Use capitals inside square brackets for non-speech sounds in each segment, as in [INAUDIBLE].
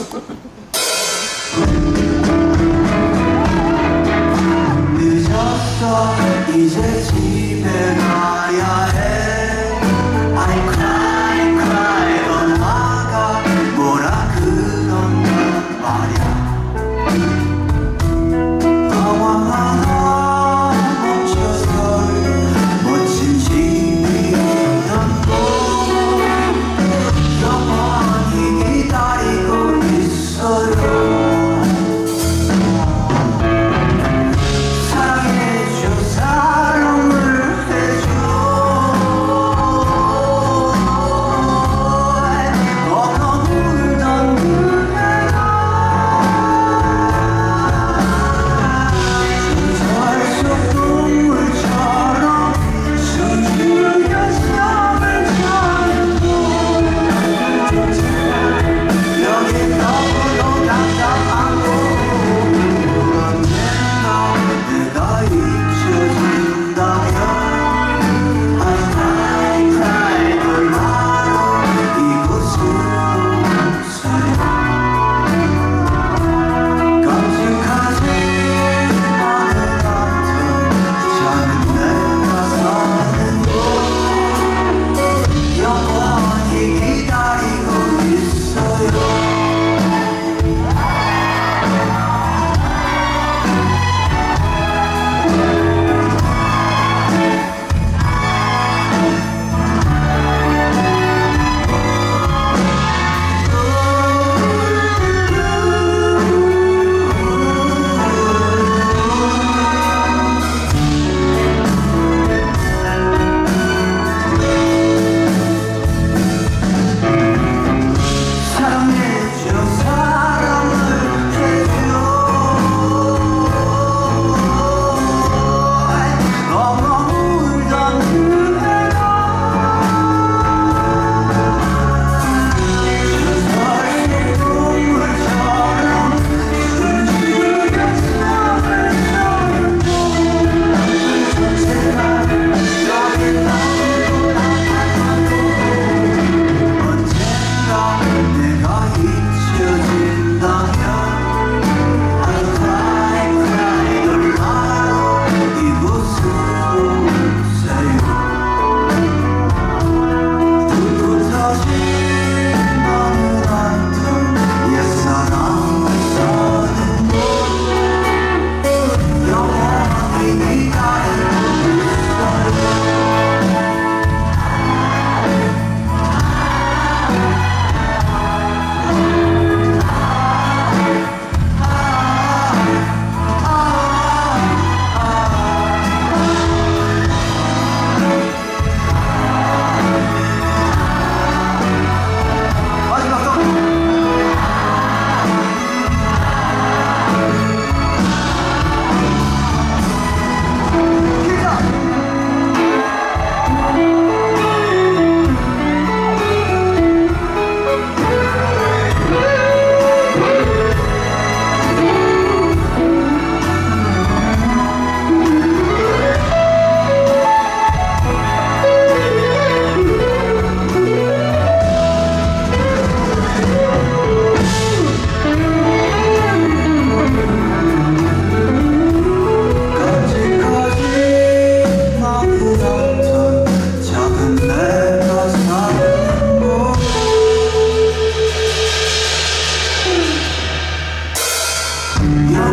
[LAUGHS] 늦었어 이제 집에 가야 해.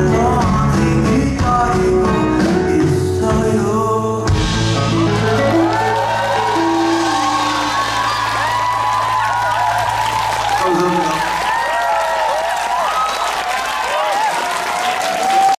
wrong.